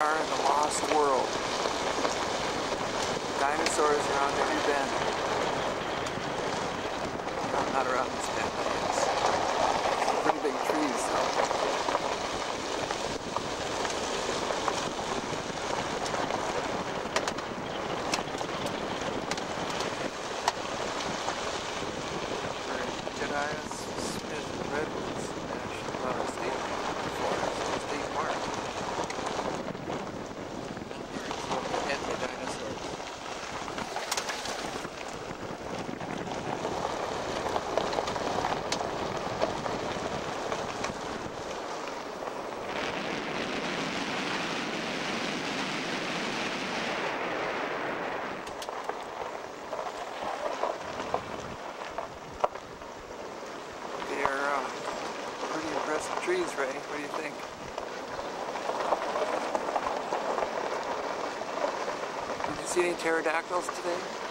are in the lost world. Dinosaurs around every bend. No, not around this bend, I guess. Pretty big trees though. We're in Jedediah Smith Redwoods National uh, State Forest, State Park. And the dinosaurs. They are uh, pretty impressive trees, Ray. What do you think? Did you see any pterodactyls today?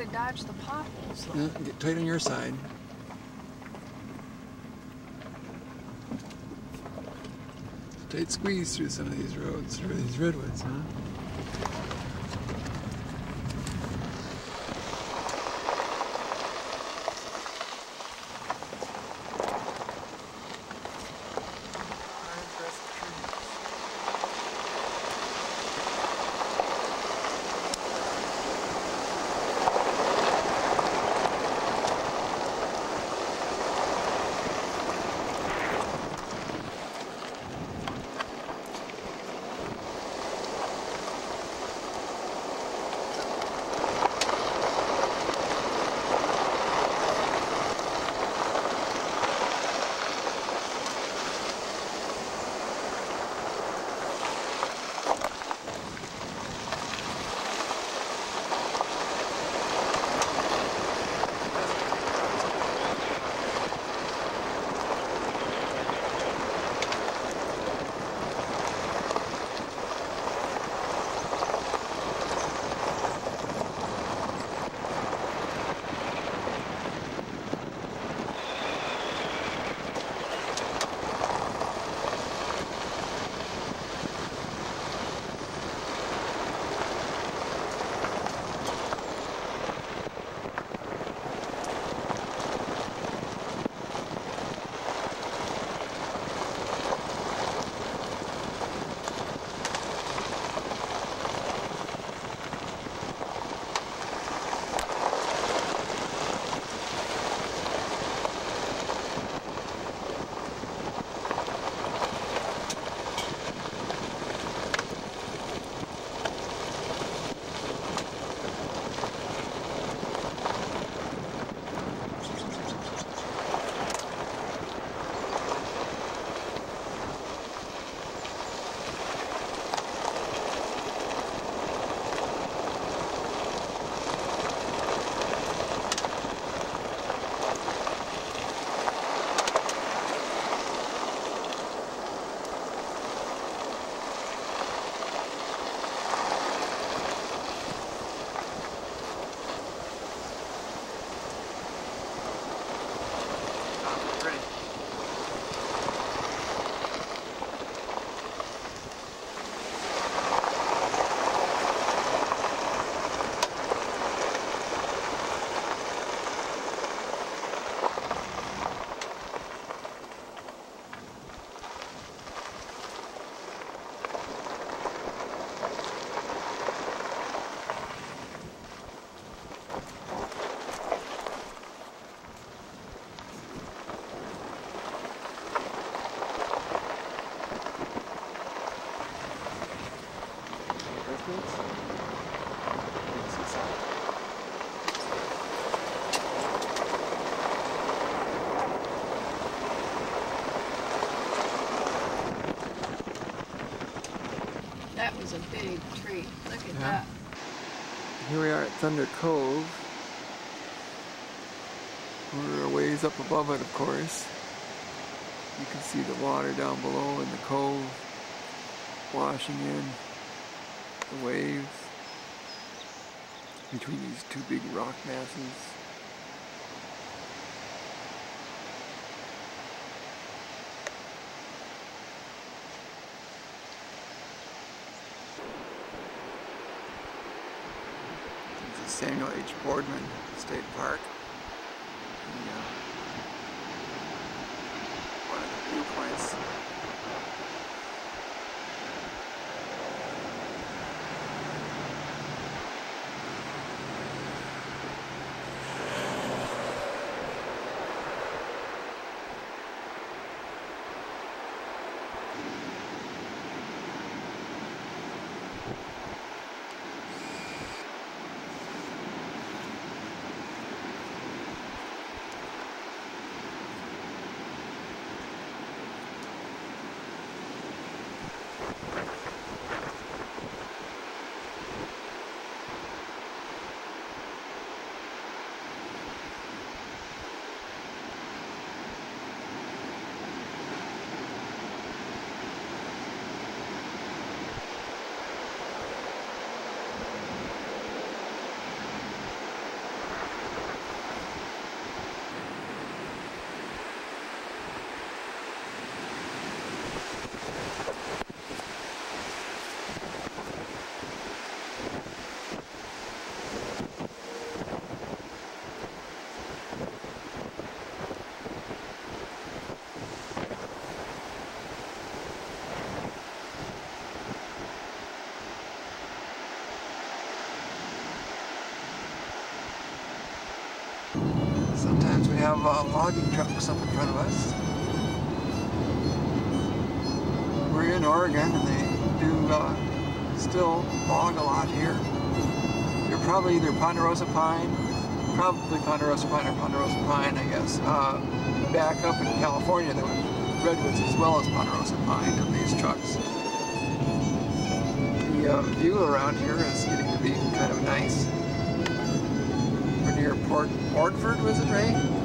To dodge the potholes. Yeah, get tight on your side. Tight squeeze through some of these roads, through these redwoods, huh? Is a big tree. Look at Yeah. that. Here we are at Thunder Cove. We're a ways up above it, of course. You can see the water down below in the cove washing in the waves between these two big rock masses. Samuel H. Boardman State Park. Sometimes we have uh, logging trucks up in front of us. We're in Oregon and they do uh, still log a lot here. They're probably either ponderosa pine, probably ponderosa pine or ponderosa pine, I guess. Uh, back up in California, there were redwoods as well as ponderosa pine in these trucks. The uh, view around here is getting to be kind of nice. We're near Port Orford, was it, Ray?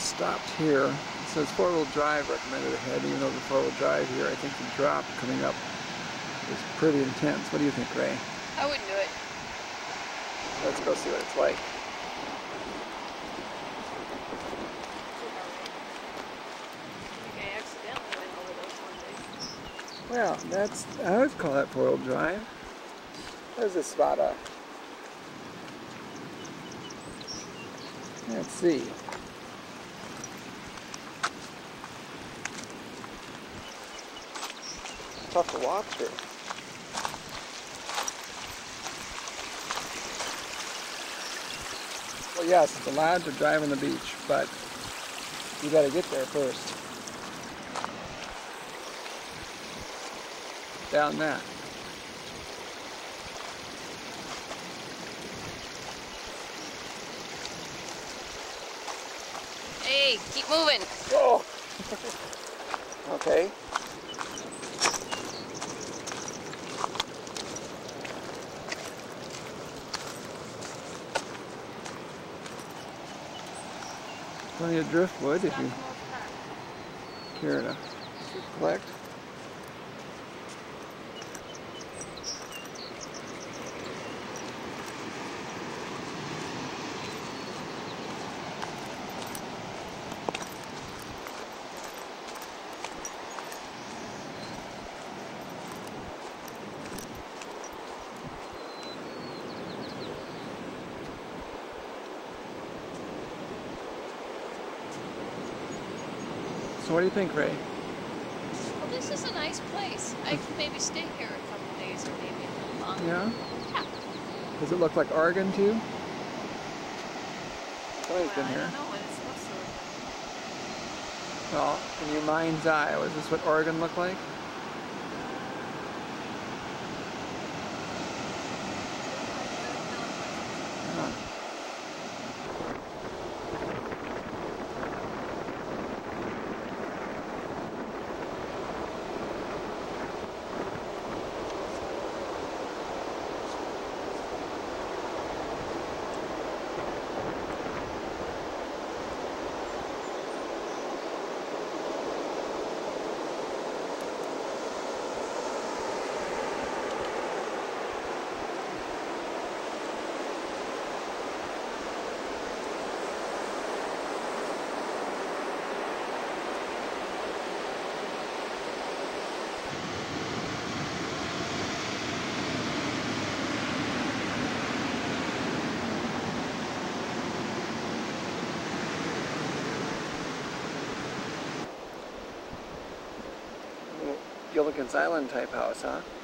Stopped here. It says four-wheel drive recommended ahead, even though the four-wheel drive here, I think the drop coming up is pretty intense. What do you think, Ray? I wouldn't do it. Let's go see what it's like. I think I accidentally went over those one day. Well, that's, I would call that four-wheel drive. There's a spot up. Let's see. tough to walk through. Well, yes, it's allowed to drive on the beach, but you got to get there first. Down that. Hey, keep moving. Oh. okay. Plenty of driftwood if you care to collect. So what do you think, Ray? Well, this is a nice place. I could maybe stay here a couple days or maybe a little longer. Yeah? Yeah. Does it look like Oregon to you? Somebody's been Well, I here. don't know what it's supposed to look Well, in your mind's eye, was this what Oregon looked like? Gilligan's Island type house, huh?